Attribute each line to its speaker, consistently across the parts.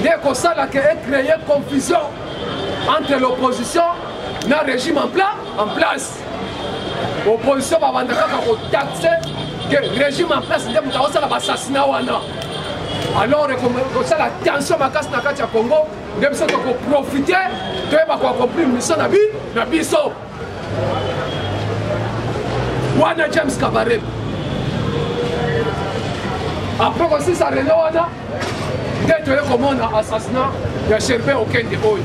Speaker 1: nde ekosala ke ecreye confusion entre l'opposition na régime en pla en place opposition babanda kaka kotaxe ke régime en place nde moto akosala basassina wana alors ekosala tension makasi na kati ya congo nde biso tokoprofite toyeba koakomplir mission na biso wana james kabarebe apres kosisa rene wana nde toye komona assassinat ya sherbe okende oyo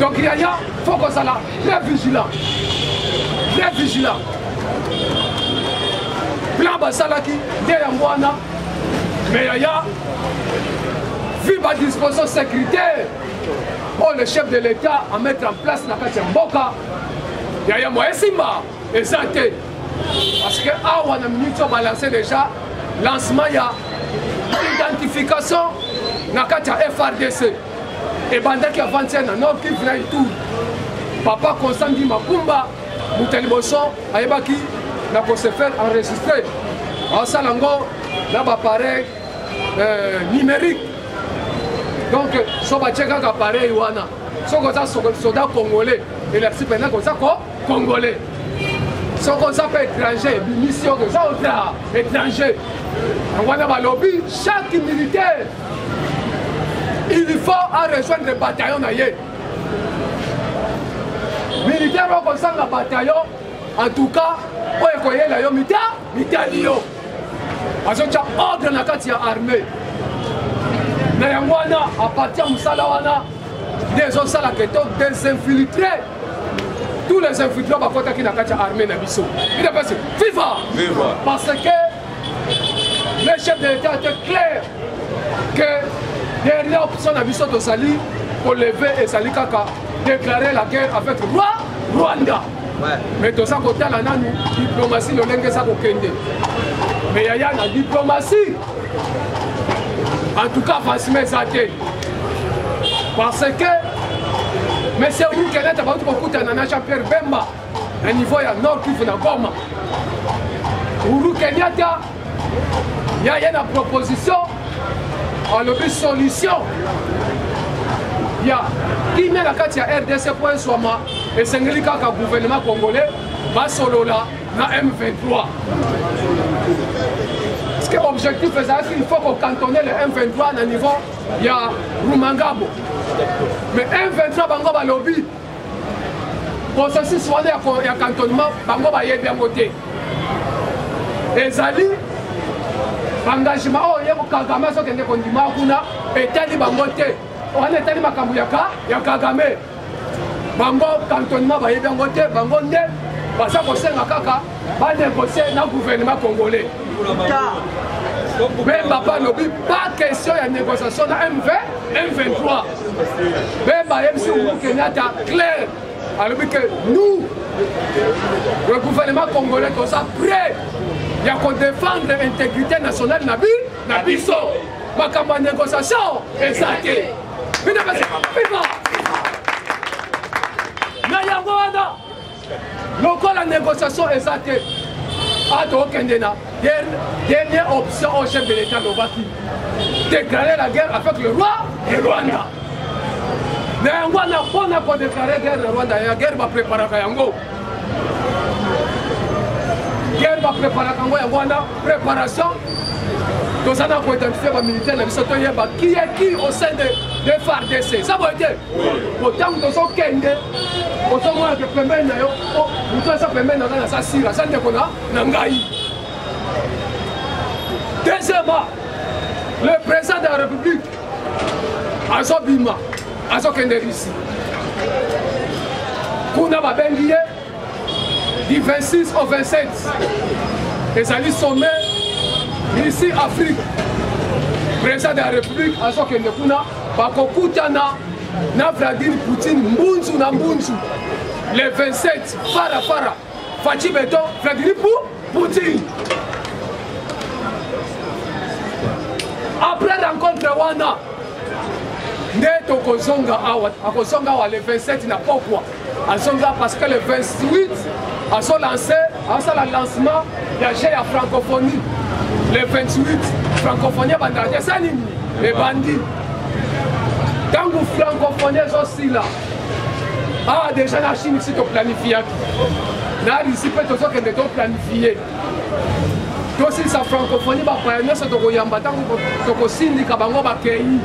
Speaker 1: donc yaya fo kozala très vigilant très vigilant plan basalaki nde yango wana me yaya vi badisposition sécuritaire oyo le chef de l'etat a mettre en place na kati ya mboka yaya moye simba eza te parce que awa na minute oyo balance déjà lancement ya identification na kati ya frdc ebandaki avantiere na nord kivu na itour papa constant di makumba moto ya liboso ayebaki na kose faire enregistre asala yango na bapareil euh, numérique donc so batye kaka pareil wana soki oza soda congolais elakisi mpena koza ko congolais soki oza mpe étranger ebimisi yo oza ota étranger yango wana balobi chaque militaire il faut a rejoindre bataillon na ye militaire okozanga bataillon en tout cas oyo ekoyela yo mita mitali yo azotya ordre na kati ya armée na yango wana aparti ya mosala wana nde ezosala ke to desinfiltre tous les infiltrants bakotaki na kati ya armée na biso ina pasi viva parce que le chef de l'état était clair que dernière option na biso tozali koleve ezali kaka déclarer la guerre avec roi rwanda mais toza kotala nanu diplomasi lolenge eza kokende me yaya na diplomasi en tout cas avancement eza te parce que monsieur uhuru kenyatta bauti kokutana na jean pierre bemba na niveau ya nord kivu na goma uhuru kenyatta ya ye na proposition alobi solution ya kimia na kati ya rdc mpo eswama esengeli kaka gouvernement congolais basolola na m23 que objectif ezalaki il faut kocantonne le m23 na niveau ya rumangabo mais m23 bango balobi processus wana ya cantonnement bango bayebi yango te ezali engagement oyo ye kagame azokende kondima kuna etali bango te wana etali makambo ya kagame bango cantonnement bayebi yango te bango nde baza kosenga kaka Ba négocier na gouvernement congolais. Bemba pa lobi pas question ya négociation na MV M23. Bemba yebisi Uhuru Kenyatta clair alobi que nous le gouvernement congolais toza prêt ya kodefendre intégrité nationale na bi na biso makambo ya négociation eza te bino basi viva na yango wana lokola négociation eza te a tokokende na dernier option oyo chef de l'état alobaki déclarer la guerre avec le roi et rwanda na yango wana mpo na kodeklare guerre na rwanda ya guerre bapreparaka yango guerre bapreparaka yango yango wana préparation toza na koidentifie bamilitaire na biso toyeba kieki au sein de fardc eza boye te po ntango tozokende ozomona ke pembeni na yo moto aza pembeni na ngai naza sira aza ndeko na ngai deuxièmement le président de la république azobima azokende russie kuna babengi ye du 26 au 27 ezali sommet russie afrique président de la république azokende kuna bakokutana na vladimir poutine mbunzu na mbunzu le 27 fara fara faci beton vladimir poutine après rencontre wana nde tokozonga awa akozonga awa le 27 na pokwa azonga parce que le 28 azo lance asala lancement ya jeu ya francophonie le 28 francophonie ebandaka te sa nini ebandi ntango francophonie ezosila ah déjà na chine si toplanifiaki na russie mpe tozokende toplanifie tosilisa francophonie bapaya nyonso tokoyamba ntango tokosindika bango bakei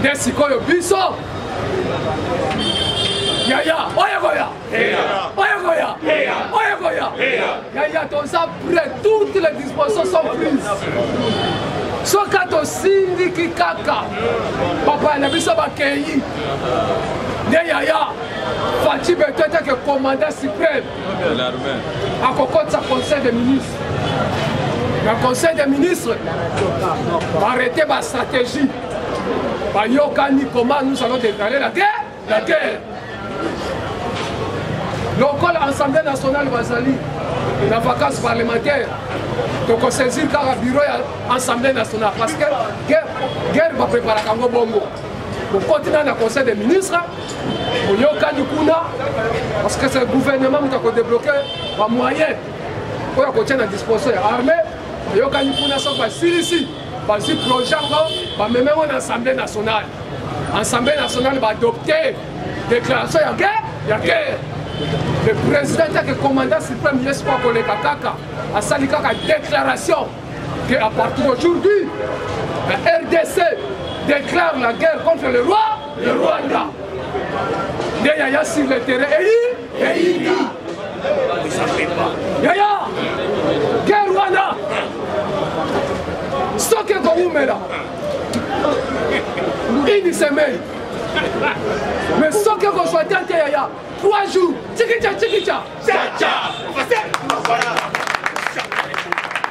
Speaker 1: nde sikoyo biso yaya oyo koya oyo koya oyo koya yaya toza prêt toutes les dispositions sont prises soki atosindiki kaka bapaya na biso bakei nde yaya faci beto etake commandant suprême akokotisa conseil de ministre na conseil de ministre barete bastratégie bayokani comment nous allons déclarer la guerre la guerre lokola assemblée nationale bazali na vacance parlementaire tokosaisir kaka bureau ya assemblée nationale parce que guerre bapreparaka yango bongo bokoti nani na conseil des ministres boyokani kuna parce que ce gouvernement moto akodebloke bamoyen oyo akotia na disposition ya armée boyokani kuna soki basilisi bazwi projet yango bameme yango na assemblée nationale assemblée nationale baadopte déclaration ya guerre ya guerre le président take commandant suprême ye sikoyo akoleka kaka asali kaka déclaration que à partir d'aujourd'hui la rdc déclare la guerre contre le roi le rwanda nde yaya sur le terrain eyi yaya guerre wana soki ekowumela une semaine mais soki ekozwa te te yaya 3 jours chikicha chikicha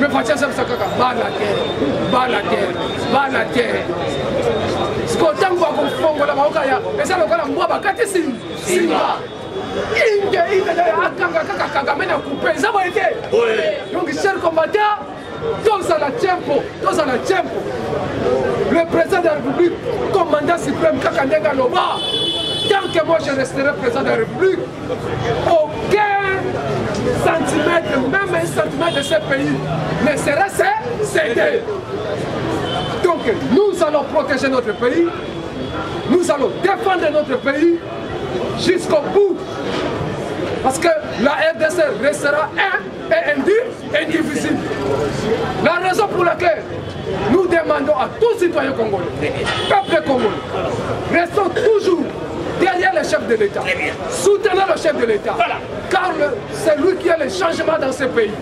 Speaker 1: mais faci azalisa kaka bana te bana te bana te sikoyo ntango bakofongola maoka ya eza lokola mbwa bakati simba inge inge akanga kaka kagame na kupe eza boye te donc cher combattant tozala tempo tozala tempo le président de la république commandant suprême kaka ndenge aloba tant que moi je resterai président de la république oh, centimètre, même un centimètre de ce pays ne serait cédé. Donc nous allons protéger notre pays, nous allons défendre notre pays jusqu'au bout. Parce que la RDC restera un et difficile. La raison pour laquelle nous demandons à tous citoyens congolais, peuple congolais, restons toujours derrière le chef de l'État. Soutenez le chef de l'État. Voilà. Car c'est lui qui est le changement dans ce pays.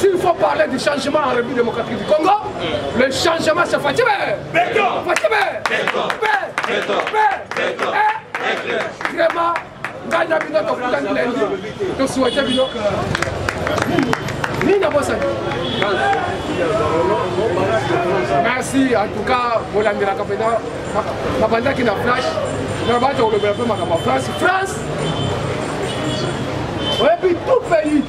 Speaker 1: S'il faut parler du changement en République démocratique du Congo, mm. le changement c'est Fatime. Fatime. Vraiment, ngai na bino tokutani lendi tosuete bino nini abosani merci en tout cas bolandelaka mpena babandaki na flash na bato kolobela mpe makambo ya france france oyebi tout pays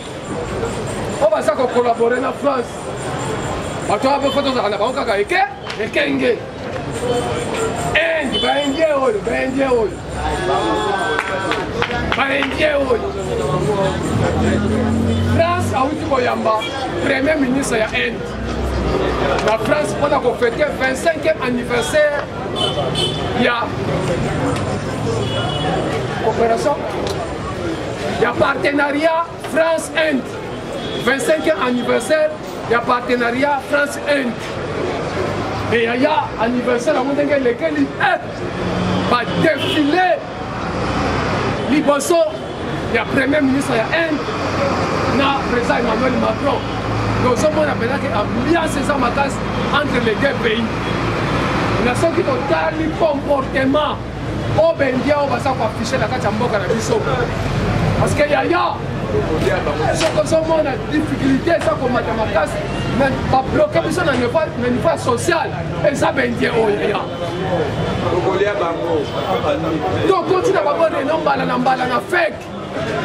Speaker 1: oyo baza kokolabore na france bato wana mpe fo tozala na bango kaka eke ekenge inde baindien oyo baindien oyo baindien oyo france awuti koyamba premier ministre ya inde na france mpona kofete 25e anniversaire ya coopération ya partenariat France Inde 25e anniversaire ya partenariat France Inde et yaya anniversaire yango ndenge elekeli eh, ba défilé liboso ya premier ministre ya Inde na président Emmanuel Macron tozomona mpenza ke ambiance eza makasi entre les deux pays na soki totali comportement oyo baindia oyo baza koaffiche na kati ya mboka na biso parce que yaya soki ozomona difficulté eza komata makasi babloke biso na niveau ya social eza bendie oyo ya tokoti na bango lelo mbala na mbala na fake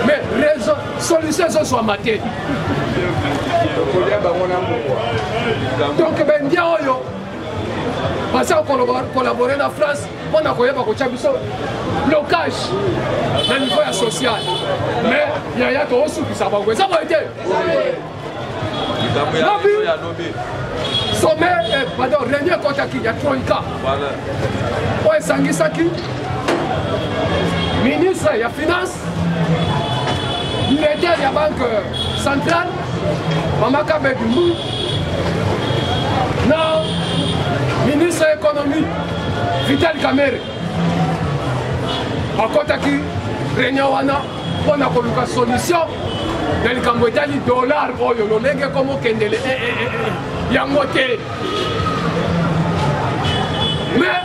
Speaker 1: mais raison solution ezozwama te donc bendie oyo baza kolabore na france mpo na koyeba kotya biso blocage na niveau ya social mais yaya toosukisa bango eza boye te sommet eh, pardon réunion ekotaki ya troika oyo esangisaki ministre ya finance directeur ya banque euh, centrale mama kabedumbu na ministre ya économie vital kamere akotaki réunion wana mpo na koluka solution na likambo etali dollar oyo lolenge komokendele eh, eh, eh, yango te mais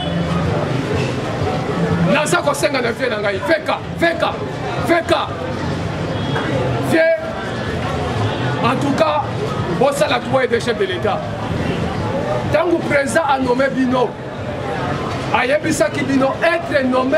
Speaker 1: naza kosenga na vie na ngai feka feka feka vie en tout cas bosala trois et de chef de l'état ntango président anome bino ayebisaki bino etre nommé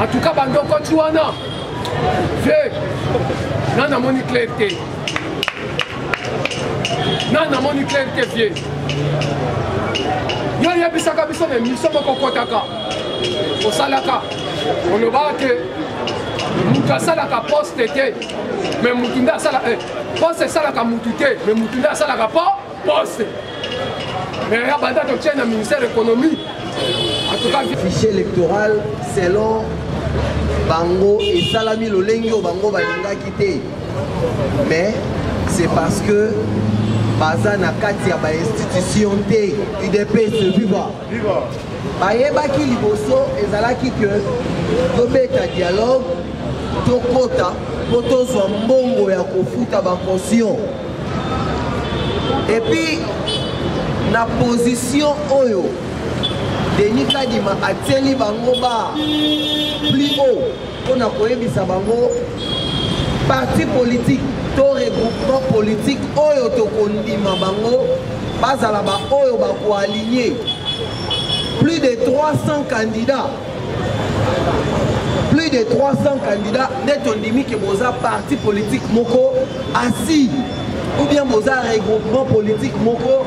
Speaker 1: en tout cas bandokoti wana vieux nani namoni claire te nani namoni claire te vieux yo oyebisaka biso na émission moko okotaka osalaka olobaka te moto asalaka poste te me moto nde asala eh, poste esalaka motu te me motu nde asalaka po poste mais ya banda totie na ministère économie
Speaker 2: fichier électoral selon bango esalami lolenge oyo bango balingaki te mais c'est parce que baza na kati ya bainstitution te udps viva bayebaki liboso ezalaki ke tobeta dialogue tokota mpo tozwa mbongo ya kofuta bacaution epuis na position oyo denis kadima atieli bango ba plus haut mpo na koyebisa bango parti politike to regroupement politike oyo tokondima bango bazala baoyo bakoaligne plus de 300 candidats plus de 300 candidats nde tondimi ke boza parti politique moko asi ou bien boza regroupement politique moko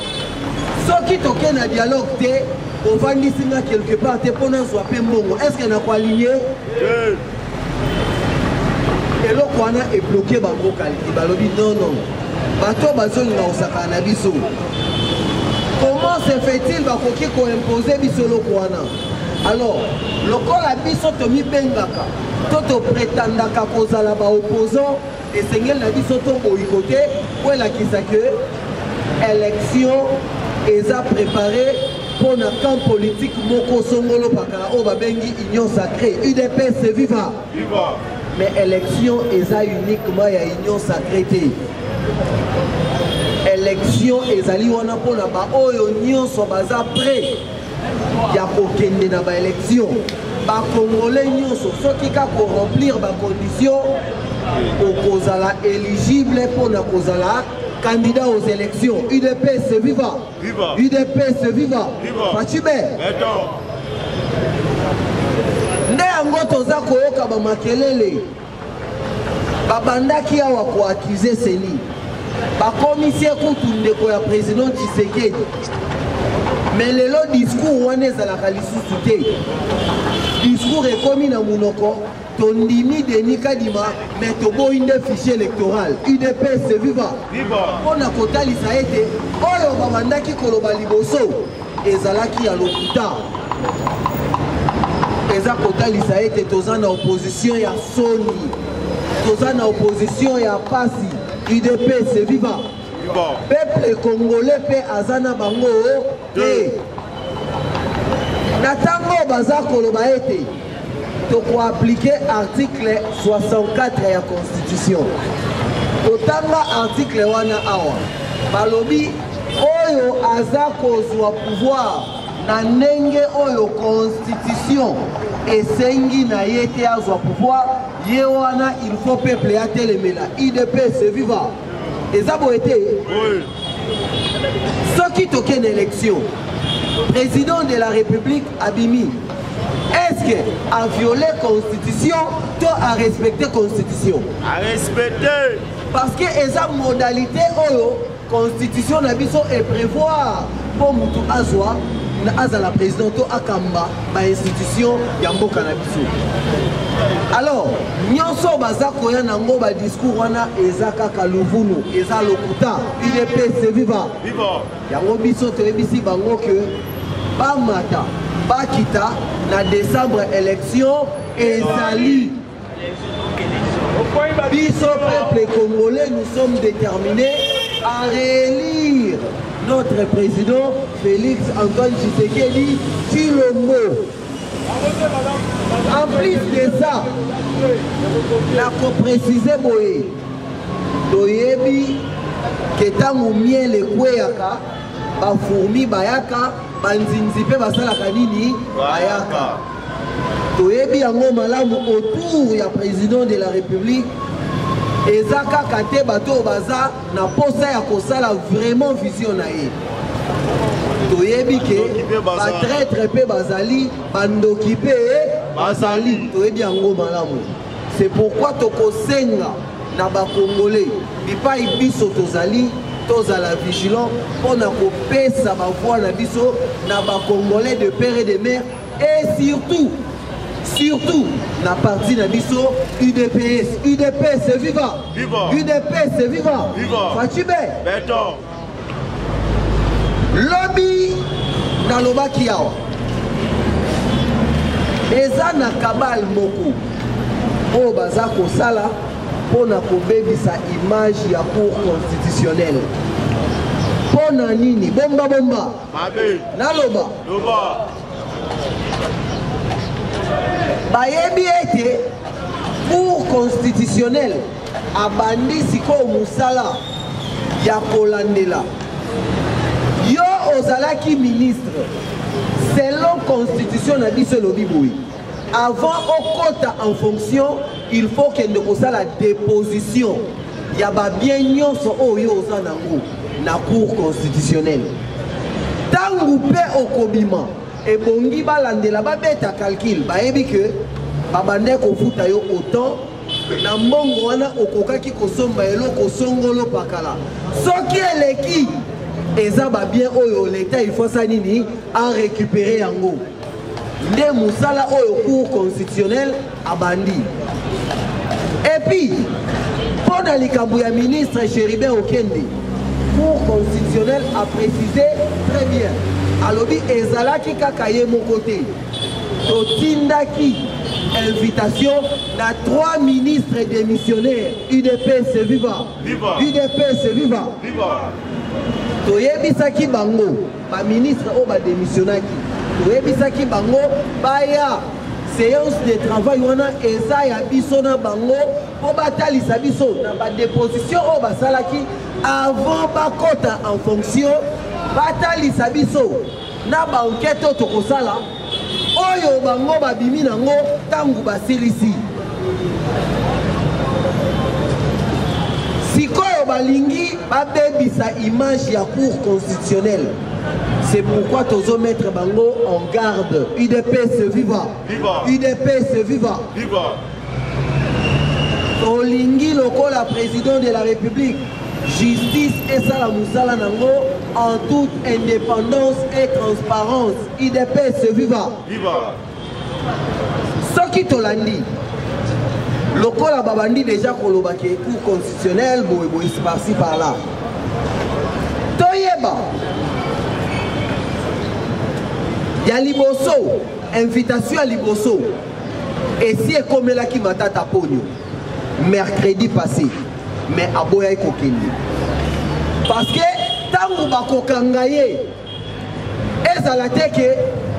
Speaker 2: soki toke na dialogue te ovandisi nga quelque part te mpo nazwa mpe mbongo est ce que nakoaliye eloko wana ebloke bango kalite balobi nonon bato oyo bazonginga kosakana na biso comment se fait-il bakoki koimpose biso eloko wana alors lokola biso tomibengaka to topretandaka kozala baopposant Esengeli na biso to boyikote mpo elakisa ke election eza prepare mpo na camp politique moko songolo pakala oyo babengi union sacrée udps viva mais élection eza uniquement ya union sacrée te élection ezali wana mpo na baoyo nyonso baza prêt ya kokende na baelektio bakongole nyonso soki ka koremplir bakonditio okozala eligible mpo na kozala candidat aux élections udps viva udps viva facibe nde yango toza koyoka bamakelele babandaki awa ko accuse seni bakomisi ye kutu ndeko ya president tshisekedi me lelo discours wana ezalaka lisusu te discours ekomi na monoko tondimi denis kadima me toboyi nde fichier électoral udps viva mpo na kotalisa ete oyo babandaki koloba liboso ezalaki ya lokuta eza kotalisa ete toza na opposition ya soni toza na opposition ya pasi udps viva peuple congolais mpe aza na bango te na ntango baza koloba ete tokoaplike article 64 ya constitution kotanga article wana awa balobi oyo aza kozwa pouvoir na ndenge oyo constitution esengi na ye te azwa pouvoir ye wana il faut peuple atelemela idps viva eza boye te soki tokende élection président de la république abimi est-ce que a violé constitution to a respecté constitution
Speaker 3: a respecté
Speaker 2: parce que eza modalité oyo constitution na biso e prévoir mpo motu azwa azala président to akamba ba institution ya mboka na biso alors nyonso baza koya nango badiscours wana eza kaka luvunu eza lokuta udps viva yango biso toyebisi bango ke bamata bakita na décembre élection ezali Biso peuple congolais nous sommes déterminés à réélire notre président Félix Antoine Tshisekedi Chilombo. En plus de ça, la préciser boye toyebi ke ntango miele ekweyaka bafourmi bayaka banzinzi mpe basalaka nini bayaka toyebi yango malamu autour ya président de la république eza kaka te bato oyo baza na mposa ya kosala vraiment vision na ye toyebi ke batraitre mpe bazali bandoki mpe bazali toyebi yango malamu c'est pourquoi tokosenga na bakongole bipai biso tozali tozala vigilant mpo na kopesa bavoi na biso na bakongole de père et de mare Et surtout, surtout na parti na biso udps udps viva viva udps viva viva facibe beton lobi nalobaki awa eza na kabal moko oyo baza kosala mpo na kobebisa image ya cour constitutionnelle mpo na nini bombabomba bomba. naloba bayebi ete cour constitutionnelle abandi sikoyo mosala ya kolandela yo ozalaki ministre selon constitution na biso elobi boye Avant okota en fonction, il faut kende kosala deposition ya ba bien nyonso oyo oza nango na cour constitutionnelle. Tangu pe okobima ebongi balandela babeta calcul bayebi ke babandai kofuta yo autant na mbongo wana okokaki kosomba eloko songolo pakala soki eleki eza babien oyo leta ifo asa nini arecupere yango nde mosala oyo cour constitutionnel abandi epuis mpo na likambo ya ministre chéribin okende cour constitutionnel a précise très bien alobi ezalaki kaka ye moko te totindaki invitation na trois ministres démissionnaires udps viva udps viva toyebisaki bango Ba ministres oyo ba demissionaki toyebisaki bango baya séance de travail wana eza ya biso na bango mpo batalisa biso na badeposition oyo basalaki avant bakota en fonction batalisa biso na bankete oyo tokosala oyo bango babimi nango ntango basilisi sikoyo balingi babebisa image ya cour constitutionnelle c'est pourquoi tozo mettre bango en garde udps viva, viva. udps viva, viva. olingi lokola président de la république justice esala mosala nango en toute indépendance et transparence udps viva viva soki tolandi lokola babandi deja koloba ke cour constitutionnel boye boye parci par là toyeba ya liboso invitation ya liboso esi ekomelaki matata ponyo mercredi passé mais aboyaki kokende parce que ntango bakokanga ye ezala te ke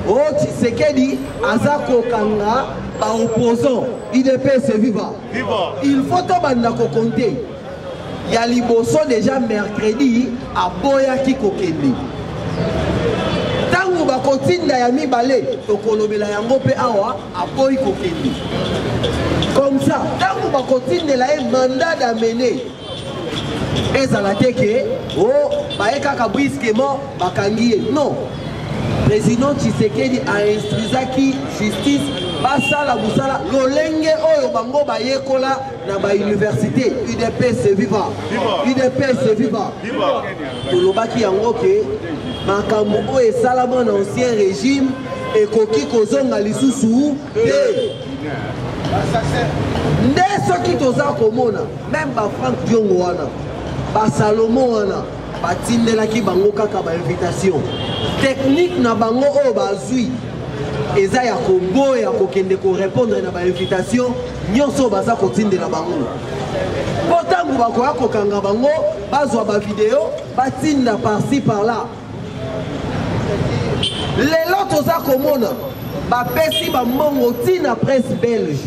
Speaker 2: o oh, tshisekedi aza kokanga ba opposant idps viva il faut tobanda kokonte ya liboso deja mercredi aboyaki kokende ntango bakotinda ya mibale tokolobela yango mpe awa aboyi kokende comme ça ntango bakotindela ye mandat d'amene ezala te ke o oh, baye kaka brusquement bakangi ye non président tshisekedi ainstrizaki justice basala mosala lolenge oyo bango bayekola na bauniversité udps viva udps viva tolobaki yango ke makambo oyo esalama na ancien régime ekoki kozonga lisusu te nde soki toza komona meme bafrank diongo wana basalomo wana batindelaki bango kaka bainvitation teknike na bango oyo bazwi eza ya koboya kokende korepondre na bainvitation nyonso oyo baza kotindela bango mpo ntango bakoya kokanga bango bazwa bavideo batinda parci par là lelo toza komona bapesi bambongo ti na presse belge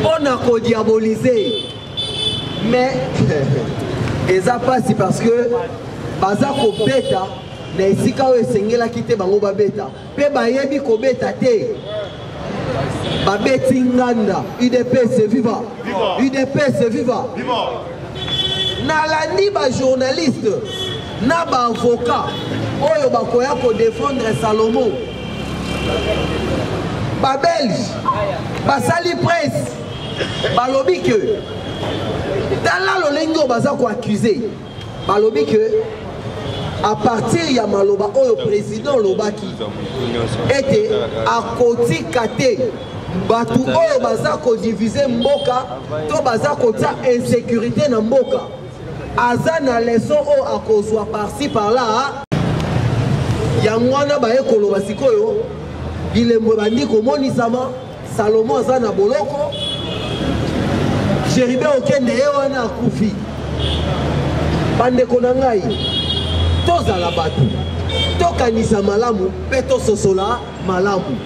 Speaker 2: mpo na kodiabolize mais eza mpasi parce que baza kobeta na esika oyo esengelaki te bango babeta Pe bayebi kobeta te. Babeti nganda. UDPS viva. UDPS viva. Nalandi ba journaliste na ba avocat oyo bakoya ko défendre Salomon. Ba belge basali presse balobi que tala lolenge oyo baza koaccuse balobi ke à partir ya maloba oyo président olobaki ete akotika te bato oyo baza kodivise mboka to baza kotia insécurité na mboka aza na leson oyo akozwa parci par là yango wana baye koloba sikoyo bilembo ebandi komonisama Salomon aza na boloko. Jeribe okende ye wana akufi. Bandeko na ngai, tozala bato, tokanisa malamu mpe tososola malamu.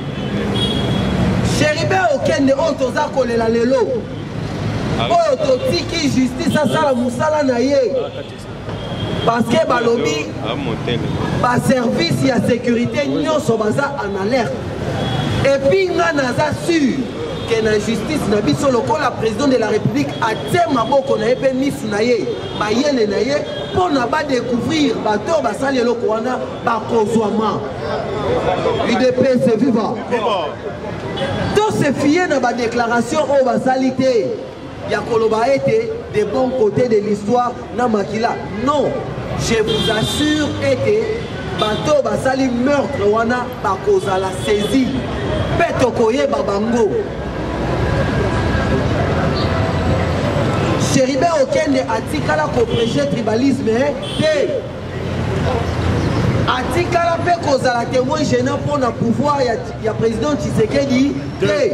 Speaker 2: Jeribe okende oyo toza kolela lelo, oyo totiki justice asala mosala na ye. parce que balobi baservice ya sécurité nyonso baza en alerte epuis nga naza sur ke na justice na biso lokola président de la république atie maboko na ye mpe misu na ye mayele na ye mpo na badécouvrir bato oyo basali eloko wana bakozwama udps viva tose fie na badéclaration oyo basali te ya koloba ete de bon côté de l'histoire na makila non je vous assure ete bato oyo basali meurtre wana bakozala saisi mpe tokoyeba bango cheribe okende atikala koprege tribalisme eh, te atikala mpe kozala temoin gênant mpo na pouvoir ya ya president tshisekedi te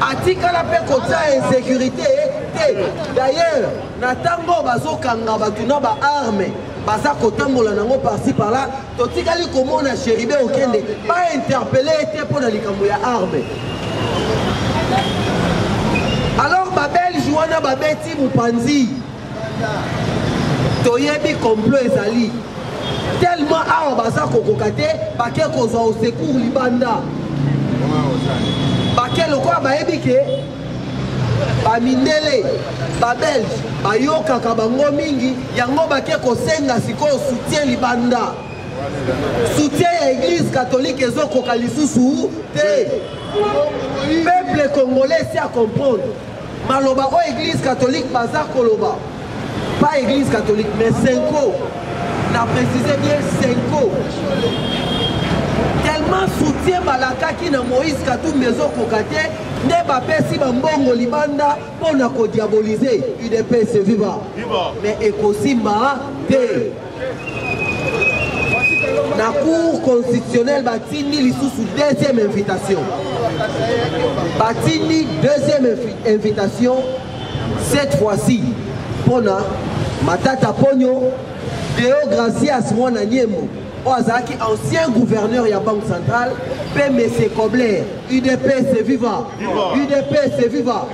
Speaker 2: atikala mpe kotya insecurité te d'ailleurs na ntango bazokanga bato na baarme baza kotambola nango parci parla totikali komona cheribe okende bainterpele ye te mpo na likambo ya arme alors babelge wana babeti mopanzi toyebi komplo ezali tellement awa baza kokoka te bake kozwa osecour libanda bake lokola bayebi ke bamindele babelge bayokaka bango mingi yango bake kosenga sikoyo soutien libanda soutien ya eglise katholike ezokoka lisusu te peuple congolais si acomprendre Maloba oyo eglise catholique baza koloba pas église catholique mais senko na précise bien senko tellement soutien balakaki na moïse katumbi ezokoka te nde bapesi bambongo libanda mpo na kodiabolize udps viva mais ekosimba te na cour constitutionnelle batindi lisusu deuxième invitation batindi deuxième invitation cette fois-ci mpona matata ponyo deo gracias mwana nyembo oyo azalaki ancien gouverneur ya banque centrale mpe mese cobler udps viva udps viva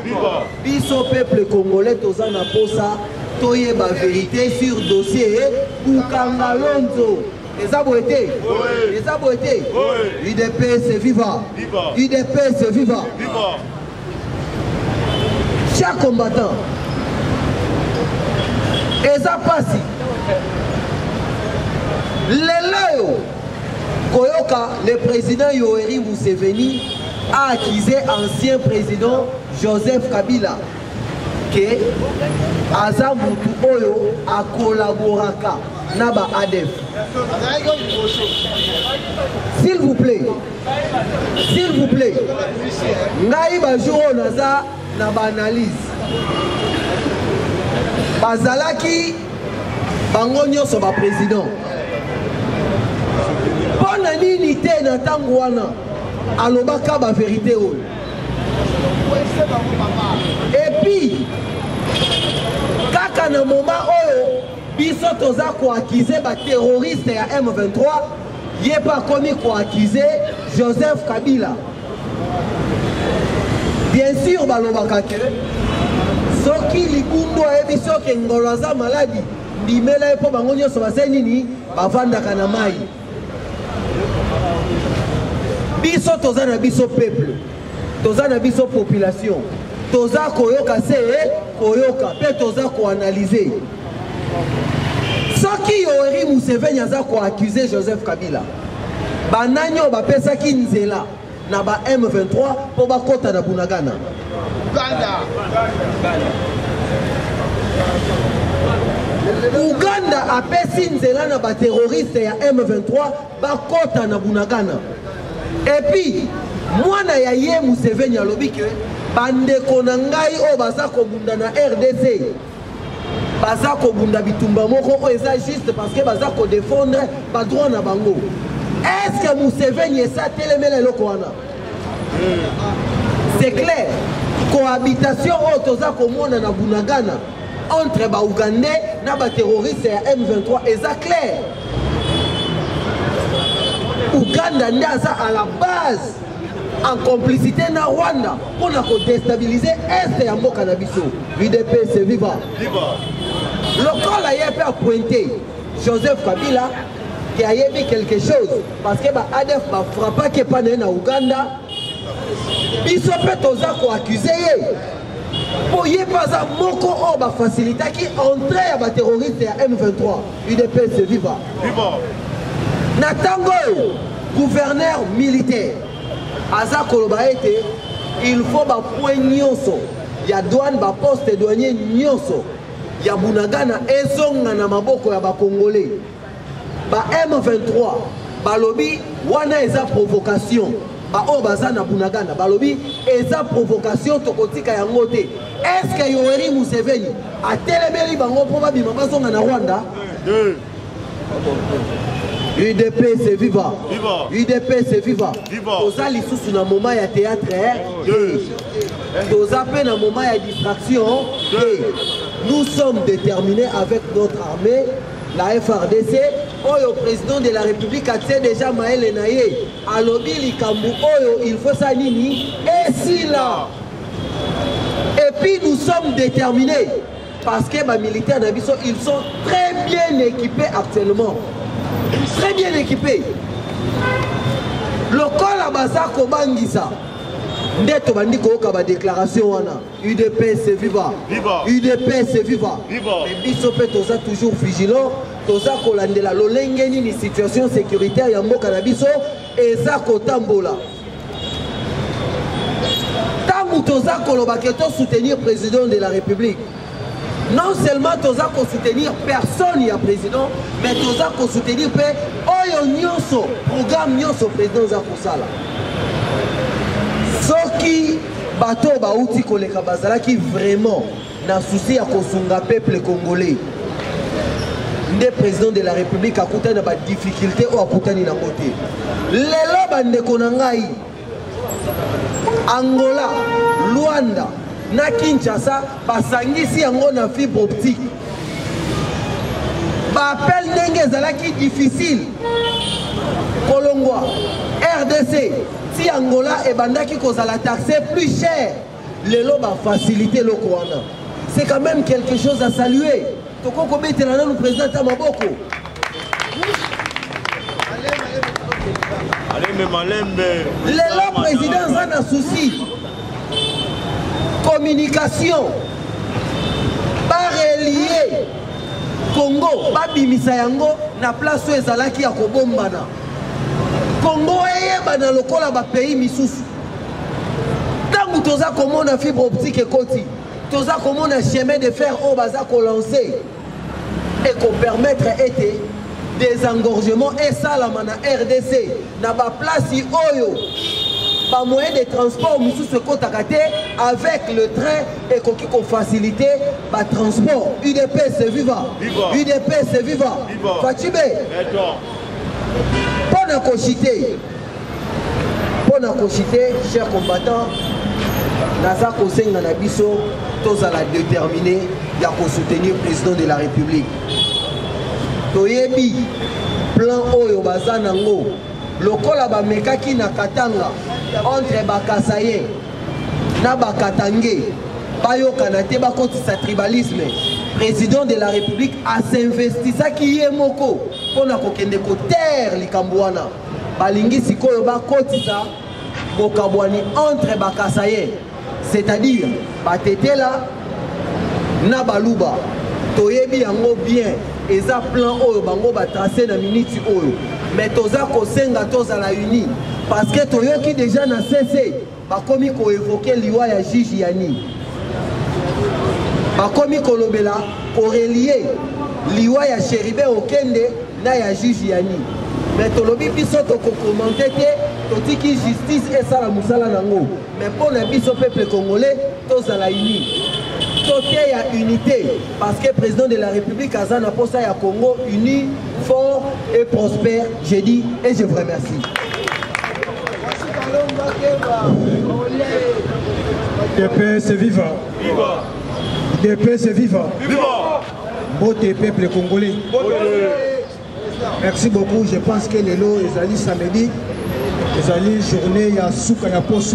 Speaker 2: Biso peuple congolais toza na posa toyeba verite sur dossier Bukanga Lonzo. eza boye te eza boye te udps viva udps viva chaque combattant eza mpasi lelo oyo Koyoka le president Yoweri Museveni a accusé ancien president Joseph Kabila que aza mutu oyo a collaboraka na ba ADF. S'il vous plaît, s'il vous plaît, ngai ba jour oyo naza na ba analyse bazalaki bango nyonso ba président mpo na nini te na ntango wana alobaka ba verité oyo epuis kaka na moma oyo biso toza koakize baterroriste ya m23 ye mpe akomi koakize joseph kabila Bien sûr balobaka que soki likundu ayebi soki ngolo aza maladi ndimela ye mpo bango nyonso baza nini bavandaka na mai biso toza na biso peuple toza na biso population toza koyoka se koyoka mpe toza koanalyse soki yoweri museveni aza koaccuse joseph kabila banani oyo bapesaki nzela na ba M23 mpo bakota na Bunagana Uganda Uganda apesi nzela na bateroriste ya M23 bakota na Bunagana epuis mwana ya ye Museveni alobi ke bandeko na ngai oyo baza kobunda na RDC baza kobunda bitumba moko oyo eza juste parce que baza kodefendre badroit na bango est ce que museveni esi atelemela eloko wana c'est clair cohabitation oyo toza komona na bunagana entre baougandais na baterroriste ya m23 eza clair uganda nde aza à la base en complicité na Rwanda pour la déstabiliser est ya mboka na biso UDPS viva lokola ye mpe pointé Joseph Kabila qui a dit quelque chose parce que ba ADF ba frappa qui pas na Ouganda biso mpe toza koaccuse ye mpo ye mpe aza moko oyo bafacilitaki entrée ya baterroriste ya m23 udps viva viva na ntango oyo gouverneur militaire aza koloba ete il faut bapoint nyonso ya douane baposte douanier nyonso ya bunagana ezonga na maboko ya bakongolais ba m23 balobi wana eza provocation baoyo baza na bunagana balobi eza provocation tokotika yango te estce yoeri museveni atelemeli bango mpo babima bazonga na rwanda udps viva udps viva toza lisusu na moma ya théâtre eh? toza mpe na moma ya distraction nous sommes déterminés avec notre armée la frdc oyo président de la république atie déjà mayele na ye alobi likambo oyo il faut sa nini esila et puis nous sommes déterminés parce que bamilitaire na biso ils sont très bien équipés actuellement très bien équipés lokola baza kobangisa nde tobandi koyoka badéclaration wana udps viva udps viva mais biso mpe toza toujours vigilant toza kolandela lolenge nini situation sécuritaire ya mboka na biso eza kotambola ntango toza koloba ke tosoutenir président de la république non seulement toza kosoutenir personne ya président mais toza kosoutenir mpe oyo nyonso programme nyonso président oza kosala soki Bato oyo bauti koleka bazalaki vraiment na souci ya kosunga peuple congolais nde président de la république akutani na badifficulté oyo akutani nango te lelo bandeko na ngai angola luanda na kinshasa basangisi yango na fibre optique baapele ndenge ezalaki difficile kolongwa rdc ti angola ebandaki kozala taxe plus cher lelo bafacilité eloko wana c'est quand même quelque chose à saluer tokoki kobetela nanu président ata maboko lelo président aza na souci communication barelie congo babimisa yango na place oyo ezalaki ya kobombana Congo eyebana lokola ba pays misusu. Tango toza komona fibre optique ekoti, toza komona chemin de fer oyo baza ko lancer et ko permettre ete désengorgement esalama na rdc na baplace oyo bamoyen de transport mosusu ekotaka te avec le train ekoki kofacilite batransport udps viva udps viva facibe mpo na kosite mpo na kosite cher combattant naza kosenga na biso tozala déterminé ya kosoutenir président de la république toyebi plan oyo baza nango lokola bamekaki na katanga entre bakasaye na ba katangais bayokana te bakotisa tribalisme président de la république asinvestisaki ye moko mpo na kokende kotere likambo wana balingi sikoyo bakotisa bokabwani entre bakasaye c'est-à-dire batetela na baluba toyebi yango bien eza plan oyo bango batrace na miniti oyo me toza kosenga tozala uni parce que toyoki deja na cc bakomi koevoke liwa ya juge ya nini bakomi kolobela korelie liwa ya sheribe okende na ya juge ya nini me tolobi biso tokokomante te totiki justice esala mosala na yango me mpo na biso peuple congolais Tozala unis, toteya unite parce que président de la République aza na posa ya Congo uni, fort et prospère. Je dis et je vous remercie.
Speaker 3: Dépêche c'est vivant.
Speaker 4: Viva.
Speaker 3: Dépêche c'est vivant.
Speaker 4: Viva.
Speaker 3: Beauté peuple congolais. Beauté. Merci beaucoup. Je pense que lelo ezali samedi. ezali journée ya suka ya poso